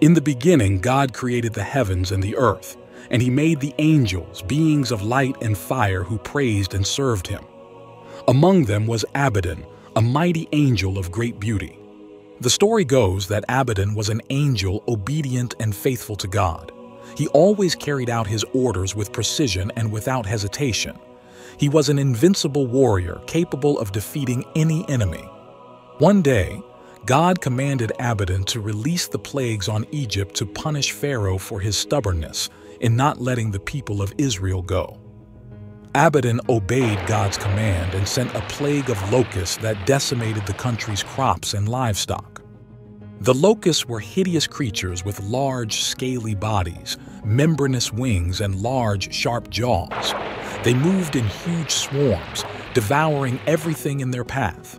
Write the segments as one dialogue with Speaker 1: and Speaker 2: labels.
Speaker 1: In the beginning, God created the heavens and the earth, and he made the angels, beings of light and fire who praised and served him. Among them was Abaddon, a mighty angel of great beauty. The story goes that Abaddon was an angel obedient and faithful to God. He always carried out his orders with precision and without hesitation. He was an invincible warrior capable of defeating any enemy. One day, God commanded Abaddon to release the plagues on Egypt to punish Pharaoh for his stubbornness in not letting the people of Israel go. Abaddon obeyed God's command and sent a plague of locusts that decimated the country's crops and livestock. The locusts were hideous creatures with large, scaly bodies, membranous wings, and large, sharp jaws. They moved in huge swarms, devouring everything in their path.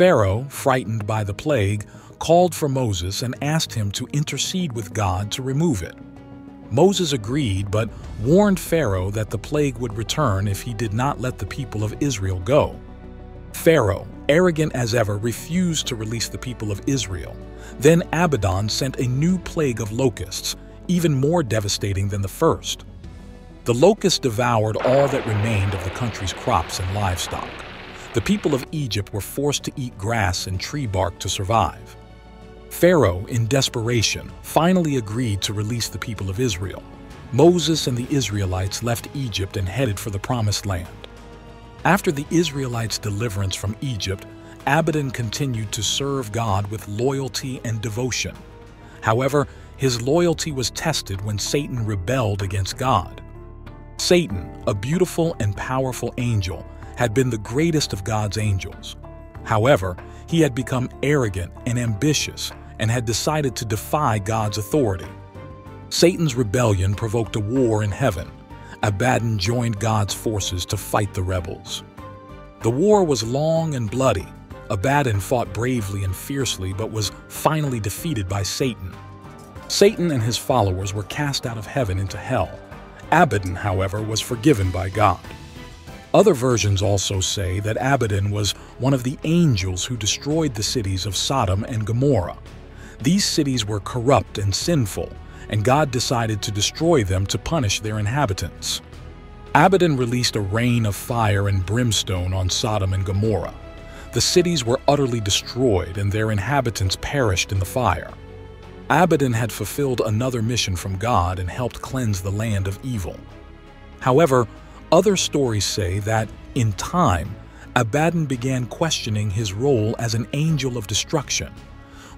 Speaker 1: Pharaoh, frightened by the plague, called for Moses and asked him to intercede with God to remove it. Moses agreed but warned Pharaoh that the plague would return if he did not let the people of Israel go. Pharaoh, arrogant as ever, refused to release the people of Israel. Then Abaddon sent a new plague of locusts, even more devastating than the first. The locusts devoured all that remained of the country's crops and livestock. The people of Egypt were forced to eat grass and tree bark to survive. Pharaoh, in desperation, finally agreed to release the people of Israel. Moses and the Israelites left Egypt and headed for the Promised Land. After the Israelites' deliverance from Egypt, Abaddon continued to serve God with loyalty and devotion. However, his loyalty was tested when Satan rebelled against God. Satan, a beautiful and powerful angel, had been the greatest of God's angels. However, he had become arrogant and ambitious and had decided to defy God's authority. Satan's rebellion provoked a war in heaven. Abaddon joined God's forces to fight the rebels. The war was long and bloody. Abaddon fought bravely and fiercely but was finally defeated by Satan. Satan and his followers were cast out of heaven into hell. Abaddon, however, was forgiven by God. Other versions also say that Abaddon was one of the angels who destroyed the cities of Sodom and Gomorrah. These cities were corrupt and sinful, and God decided to destroy them to punish their inhabitants. Abaddon released a rain of fire and brimstone on Sodom and Gomorrah. The cities were utterly destroyed and their inhabitants perished in the fire. Abaddon had fulfilled another mission from God and helped cleanse the land of evil. However, other stories say that, in time, Abaddon began questioning his role as an angel of destruction.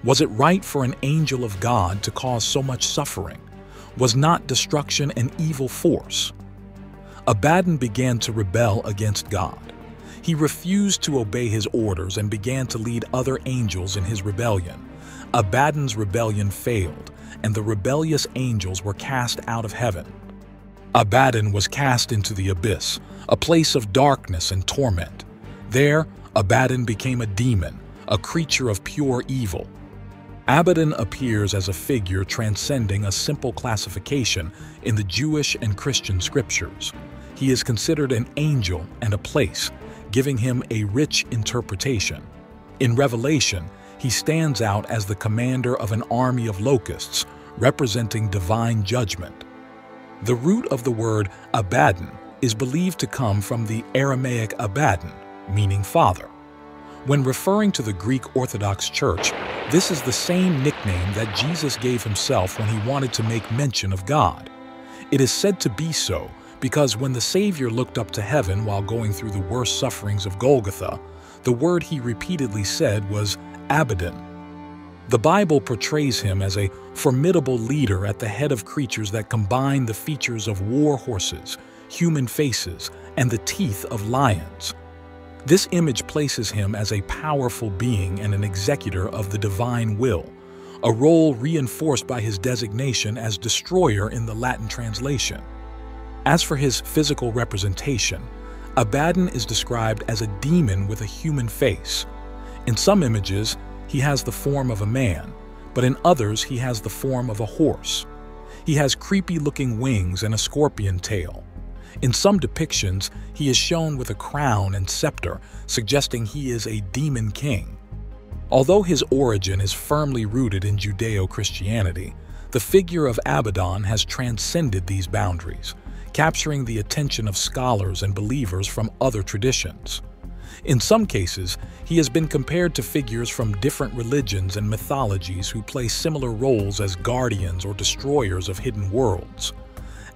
Speaker 1: Was it right for an angel of God to cause so much suffering? Was not destruction an evil force? Abaddon began to rebel against God. He refused to obey his orders and began to lead other angels in his rebellion. Abaddon's rebellion failed, and the rebellious angels were cast out of heaven. Abaddon was cast into the abyss, a place of darkness and torment. There, Abaddon became a demon, a creature of pure evil, Abaddon appears as a figure transcending a simple classification in the Jewish and Christian scriptures. He is considered an angel and a place, giving him a rich interpretation. In Revelation, he stands out as the commander of an army of locusts, representing divine judgment. The root of the word Abaddon is believed to come from the Aramaic Abaddon, meaning father. When referring to the Greek Orthodox Church, this is the same nickname that Jesus gave himself when he wanted to make mention of God. It is said to be so because when the Savior looked up to heaven while going through the worst sufferings of Golgotha, the word he repeatedly said was Abaddon. The Bible portrays him as a formidable leader at the head of creatures that combine the features of war horses, human faces, and the teeth of lions. This image places him as a powerful being and an executor of the divine will, a role reinforced by his designation as destroyer in the Latin translation. As for his physical representation, Abaddon is described as a demon with a human face. In some images, he has the form of a man, but in others he has the form of a horse. He has creepy-looking wings and a scorpion tail. In some depictions, he is shown with a crown and scepter, suggesting he is a demon king. Although his origin is firmly rooted in Judeo-Christianity, the figure of Abaddon has transcended these boundaries, capturing the attention of scholars and believers from other traditions. In some cases, he has been compared to figures from different religions and mythologies who play similar roles as guardians or destroyers of hidden worlds.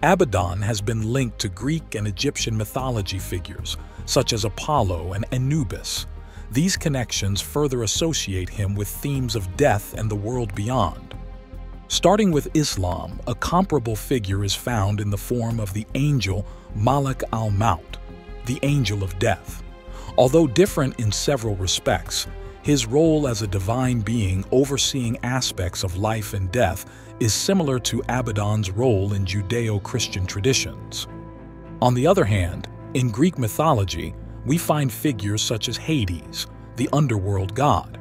Speaker 1: Abaddon has been linked to Greek and Egyptian mythology figures, such as Apollo and Anubis. These connections further associate him with themes of death and the world beyond. Starting with Islam, a comparable figure is found in the form of the angel Malik al-Maut, the angel of death. Although different in several respects, his role as a divine being overseeing aspects of life and death is similar to Abaddon's role in Judeo-Christian traditions. On the other hand, in Greek mythology, we find figures such as Hades, the underworld god.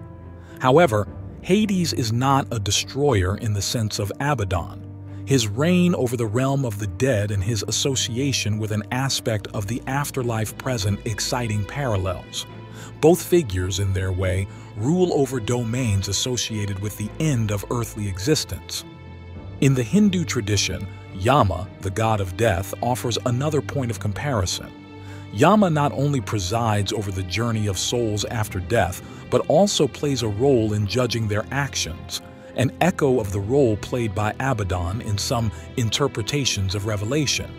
Speaker 1: However, Hades is not a destroyer in the sense of Abaddon. His reign over the realm of the dead and his association with an aspect of the afterlife present exciting parallels. Both figures, in their way, rule over domains associated with the end of earthly existence. In the Hindu tradition, Yama, the god of death, offers another point of comparison. Yama not only presides over the journey of souls after death, but also plays a role in judging their actions, an echo of the role played by Abaddon in some interpretations of Revelation.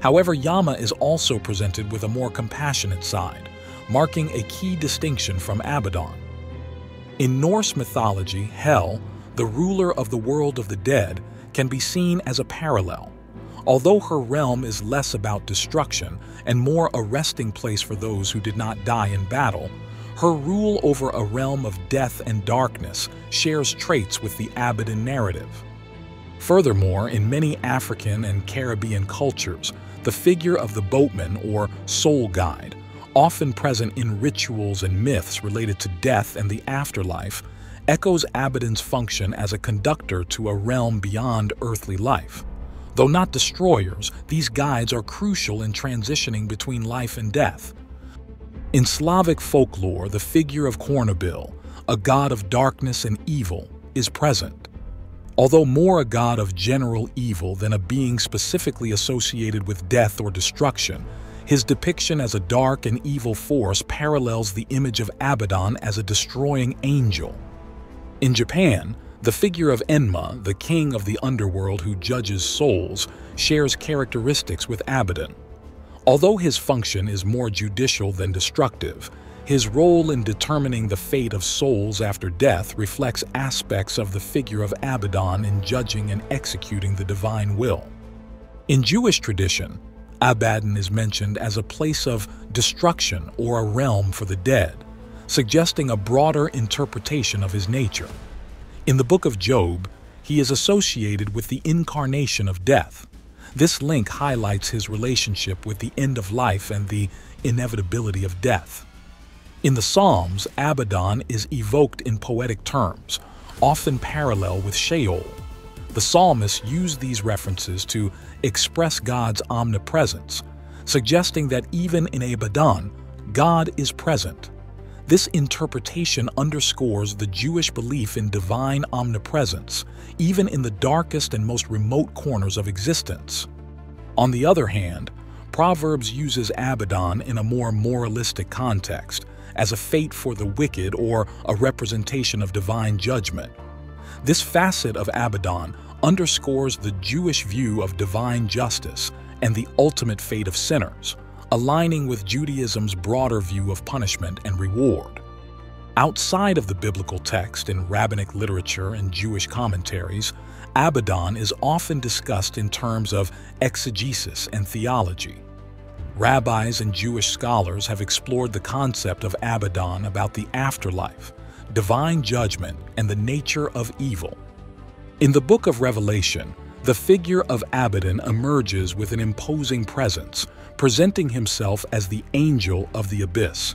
Speaker 1: However, Yama is also presented with a more compassionate side, marking a key distinction from Abaddon. In Norse mythology, Hel, the ruler of the world of the dead, can be seen as a parallel. Although her realm is less about destruction and more a resting place for those who did not die in battle, her rule over a realm of death and darkness shares traits with the Abaddon narrative. Furthermore, in many African and Caribbean cultures, the figure of the boatman or soul guide, often present in rituals and myths related to death and the afterlife, echoes Abaddon's function as a conductor to a realm beyond earthly life. Though not destroyers, these guides are crucial in transitioning between life and death. In Slavic folklore, the figure of Kornabil, a god of darkness and evil, is present. Although more a god of general evil than a being specifically associated with death or destruction, his depiction as a dark and evil force parallels the image of Abaddon as a destroying angel. In Japan, the figure of Enma, the king of the underworld who judges souls, shares characteristics with Abaddon. Although his function is more judicial than destructive, his role in determining the fate of souls after death reflects aspects of the figure of Abaddon in judging and executing the divine will. In Jewish tradition, Abaddon is mentioned as a place of destruction or a realm for the dead suggesting a broader interpretation of his nature. In the book of Job, he is associated with the incarnation of death. This link highlights his relationship with the end of life and the inevitability of death. In the Psalms, Abaddon is evoked in poetic terms, often parallel with Sheol. The psalmists use these references to express God's omnipresence, suggesting that even in Abaddon, God is present. This interpretation underscores the Jewish belief in divine omnipresence, even in the darkest and most remote corners of existence. On the other hand, Proverbs uses Abaddon in a more moralistic context, as a fate for the wicked or a representation of divine judgment. This facet of Abaddon underscores the Jewish view of divine justice and the ultimate fate of sinners, aligning with Judaism's broader view of punishment and reward. Outside of the biblical text in rabbinic literature and Jewish commentaries, Abaddon is often discussed in terms of exegesis and theology. Rabbis and Jewish scholars have explored the concept of Abaddon about the afterlife, divine judgment, and the nature of evil. In the book of Revelation, the figure of Abaddon emerges with an imposing presence, presenting himself as the angel of the abyss.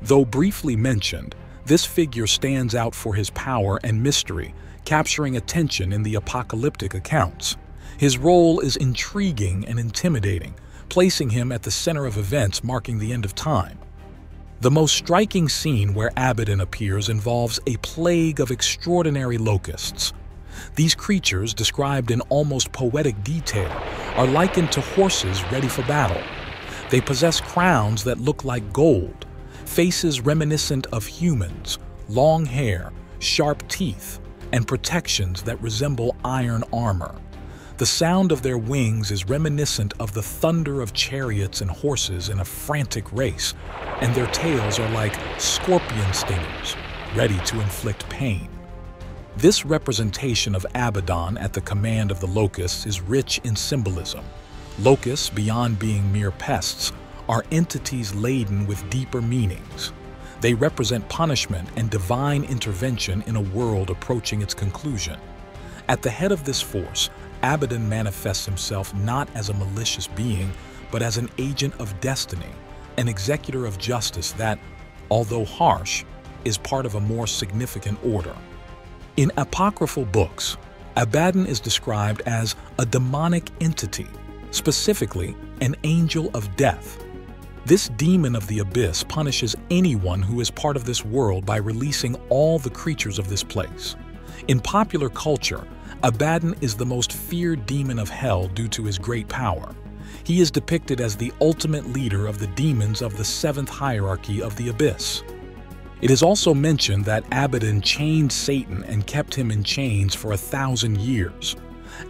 Speaker 1: Though briefly mentioned, this figure stands out for his power and mystery, capturing attention in the apocalyptic accounts. His role is intriguing and intimidating, placing him at the center of events marking the end of time. The most striking scene where Abaddon appears involves a plague of extraordinary locusts. These creatures, described in almost poetic detail, are likened to horses ready for battle. They possess crowns that look like gold, faces reminiscent of humans, long hair, sharp teeth, and protections that resemble iron armor. The sound of their wings is reminiscent of the thunder of chariots and horses in a frantic race, and their tails are like scorpion stingers, ready to inflict pain. This representation of Abaddon at the command of the locusts is rich in symbolism. Locusts, beyond being mere pests, are entities laden with deeper meanings. They represent punishment and divine intervention in a world approaching its conclusion. At the head of this force, Abaddon manifests himself not as a malicious being, but as an agent of destiny, an executor of justice that, although harsh, is part of a more significant order. In apocryphal books, Abaddon is described as a demonic entity, specifically an angel of death. This demon of the abyss punishes anyone who is part of this world by releasing all the creatures of this place. In popular culture, Abaddon is the most feared demon of hell due to his great power. He is depicted as the ultimate leader of the demons of the seventh hierarchy of the abyss. It is also mentioned that Abaddon chained Satan and kept him in chains for a thousand years.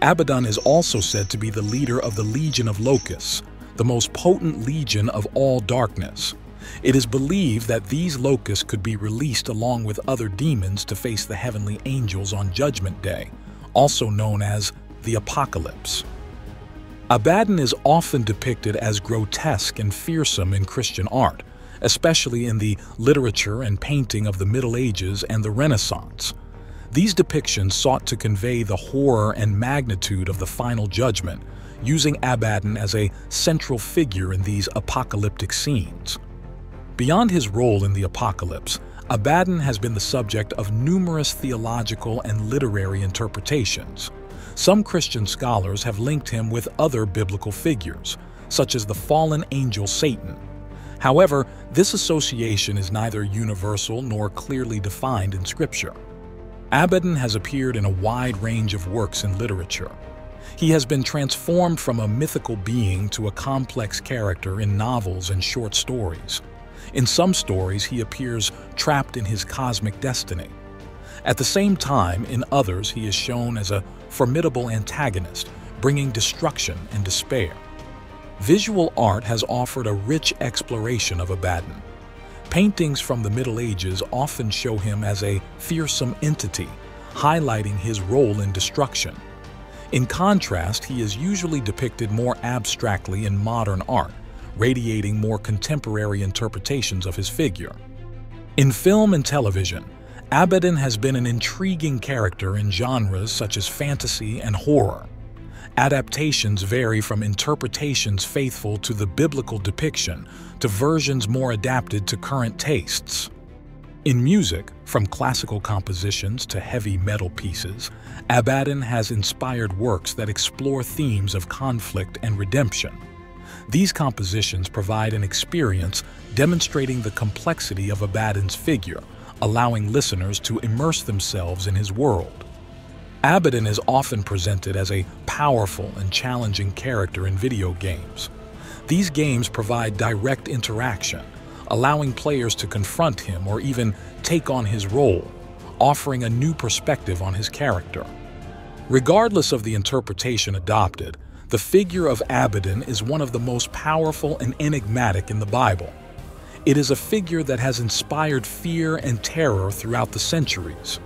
Speaker 1: Abaddon is also said to be the leader of the Legion of Locusts, the most potent legion of all darkness. It is believed that these locusts could be released along with other demons to face the heavenly angels on Judgment Day, also known as the Apocalypse. Abaddon is often depicted as grotesque and fearsome in Christian art, especially in the literature and painting of the Middle Ages and the Renaissance. These depictions sought to convey the horror and magnitude of the final judgment, using Abaddon as a central figure in these apocalyptic scenes. Beyond his role in the apocalypse, Abaddon has been the subject of numerous theological and literary interpretations. Some Christian scholars have linked him with other biblical figures, such as the fallen angel Satan. However, this association is neither universal nor clearly defined in Scripture. Abaddon has appeared in a wide range of works in literature. He has been transformed from a mythical being to a complex character in novels and short stories. In some stories, he appears trapped in his cosmic destiny. At the same time, in others, he is shown as a formidable antagonist, bringing destruction and despair. Visual art has offered a rich exploration of Abaddon. Paintings from the Middle Ages often show him as a fearsome entity, highlighting his role in destruction. In contrast, he is usually depicted more abstractly in modern art, radiating more contemporary interpretations of his figure. In film and television, Abaddon has been an intriguing character in genres such as fantasy and horror. Adaptations vary from interpretations faithful to the biblical depiction to versions more adapted to current tastes. In music, from classical compositions to heavy metal pieces, Abaddon has inspired works that explore themes of conflict and redemption. These compositions provide an experience demonstrating the complexity of Abaddon's figure, allowing listeners to immerse themselves in his world. Abaddon is often presented as a powerful and challenging character in video games. These games provide direct interaction, allowing players to confront him or even take on his role, offering a new perspective on his character. Regardless of the interpretation adopted, the figure of Abaddon is one of the most powerful and enigmatic in the Bible. It is a figure that has inspired fear and terror throughout the centuries.